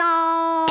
con.